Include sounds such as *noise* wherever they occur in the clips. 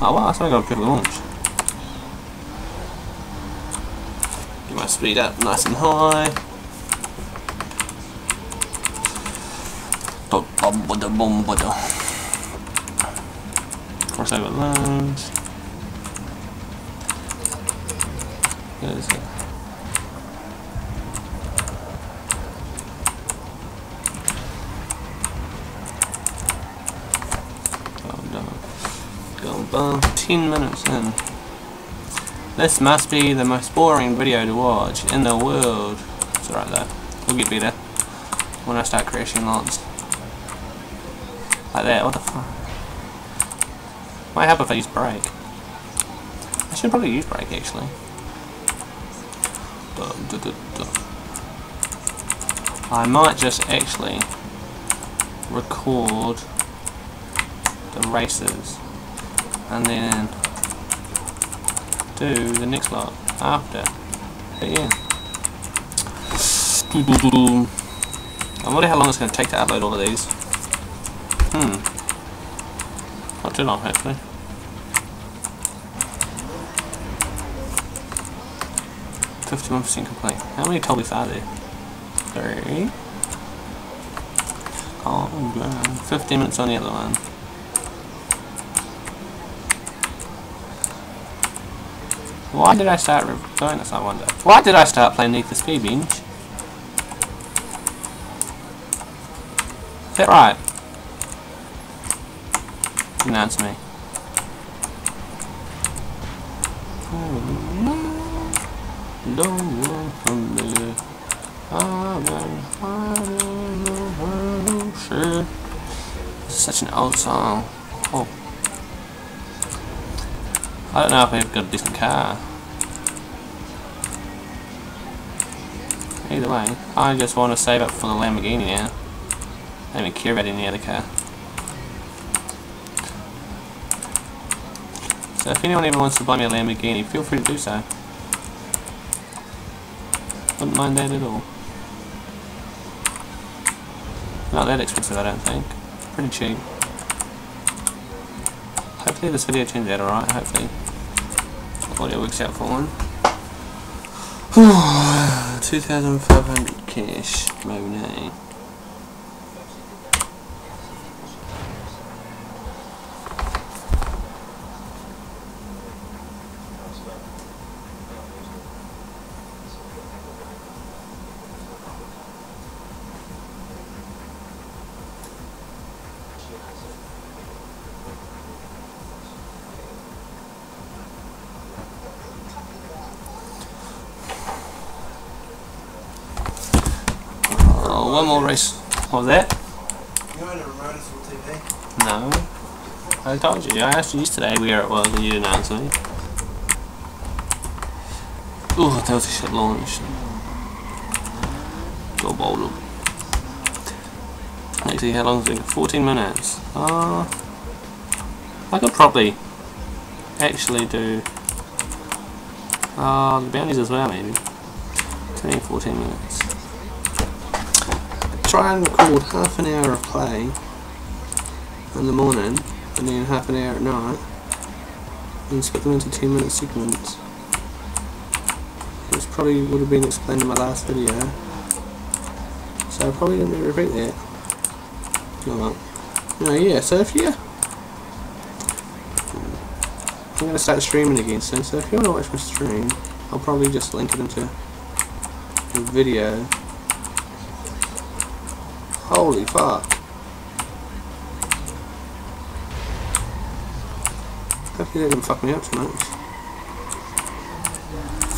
Oh wow, that's only got a good launch. Get my speed up nice and high. Crossover lanes. There's it. Go 10 minutes in. This must be the most boring video to watch in the world. It's alright though. We'll get better when I start crashing lots. Like that, what the fuck? Might help if I use brake. I should probably use brake actually. I might just actually record the races and then do the next lot after. But yeah. I wonder how long it's going to take to upload all of these. Hmm. Not too long, hopefully. Fifty-one percent complete. How many Tolbies are there? Three. Oh, Fifteen minutes on the other one. Why did I start doing this, I wonder? Why did I start playing Need for Speed? Is that right? Didn't answer me. Such an old song. Oh. I don't know if we've got a decent car. Either way, I just want to save up for the Lamborghini now. I don't even care about any other car. So if anyone ever wants to buy me a Lamborghini, feel free to do so. Wouldn't mind that at all. Not that expensive I don't think. Pretty cheap. Hopefully this video turns out alright, hopefully. Audio works out for one. *sighs* 2,500 cash, Monet. Oh, one more race. What was that? You own a remoteable TV? No. I told you. I asked you yesterday where it was and you didn't answer me. Oh, that was a shit launch. Go bold. Let's see how long is it? 14 minutes. Uh, I could probably actually do uh, the bounties as well, maybe. 10, 14 minutes. Try and record half an hour of play in the morning and then half an hour at night and split them into 10 minute segments. Which probably would have been explained in my last video. So I probably didn't repeat that. Oh well. No, yeah, so if you... I'm going to start streaming again soon, so if you want to watch my stream, I'll probably just link it into the video. Holy fuck. Hopefully they didn't fuck me up much.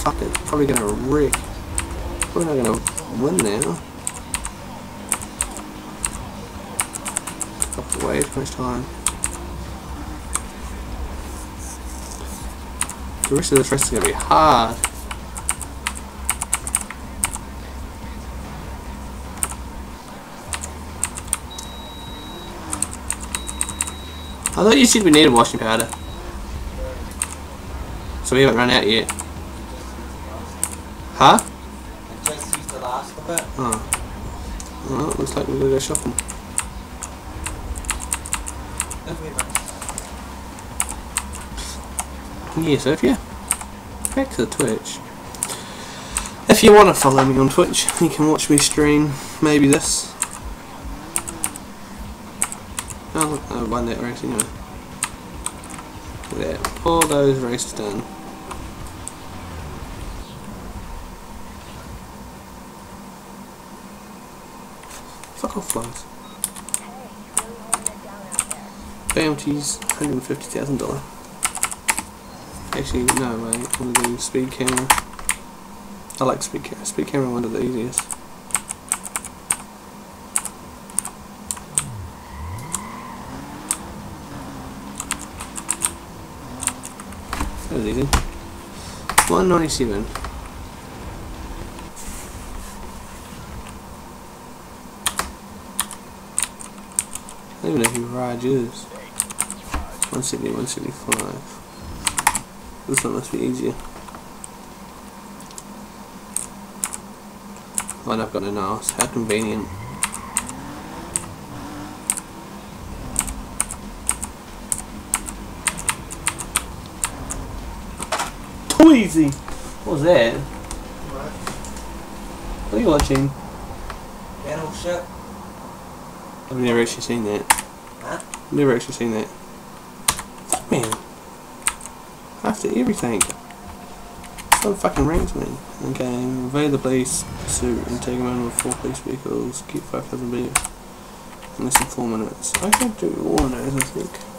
Fuck it, probably gonna wreck. Probably not gonna win now. Fuck way too time. The rest of this race is gonna be hard. I thought you said we needed washing powder. So we haven't run out yet. Huh? Just used the last of it. Oh. Well, looks like we're gonna go shopping. Yeah, so if you back to the Twitch. If you want to follow me on Twitch, you can watch me stream maybe this. Oh I won that race anyway. Look at that. All those races done. Fuck off flies. Bounties, $150,000. Actually, no, I'm gonna do speed camera. I like speed camera. Speed camera one of the easiest. Was easy. 197. I don't even know who Raj is. 170, 175. This one must be easier. And I've got an ass. How convenient. Too easy! What was that? Right. What are you watching? Battleship. I've never actually seen that. Huh? Never actually seen that. Man. After everything. Some fucking ranks me. Okay, invade the police pursuit and take them out with four police vehicles, keep 5,000 beer. In less than four minutes. I can do all of those, I think.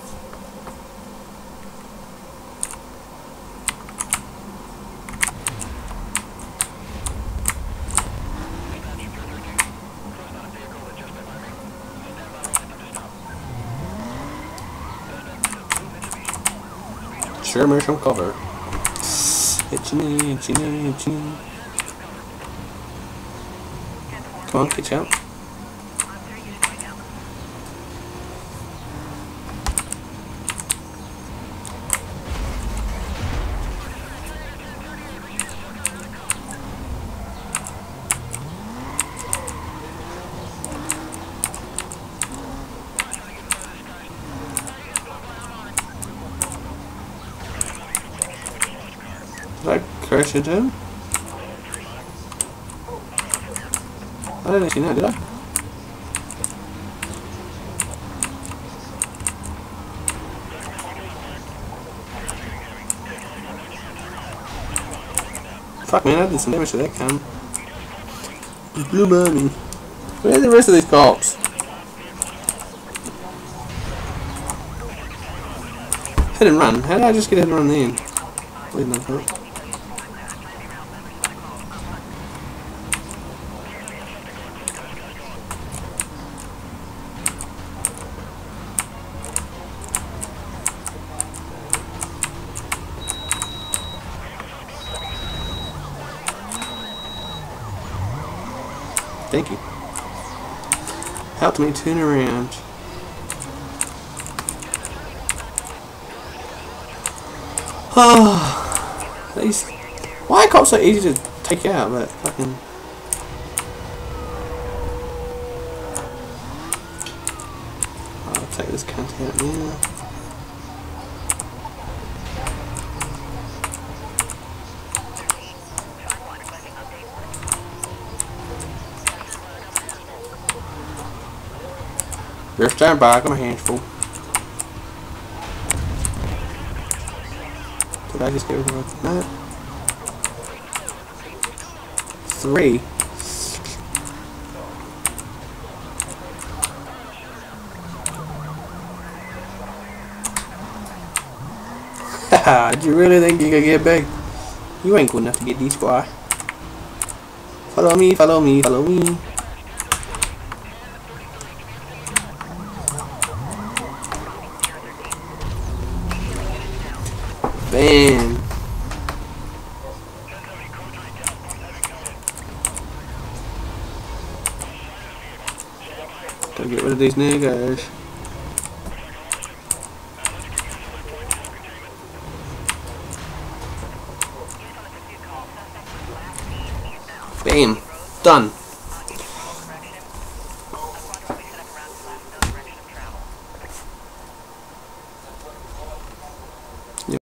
Me some cover. Itchy, itchy, itchy. Come on, catch up. Did I crash into him? I didn't actually know, did I? Fuck man, I did some damage to that cam. Blue money. Where are the rest of these cops? Hit and run. How did I just get hit and run then? Wait, no, no. Thank you. Helped me turn around. Oh, these. Why are cops so easy to take out? But fucking. I'll take this cunt out now. Stand back, I'm a handful. Did I just get rid of that? Three. Did *laughs* you really think you could get big? You ain't good enough to get these far. Follow me, follow me, follow me. Man. Gotta get rid of these niggas. Bam. Done.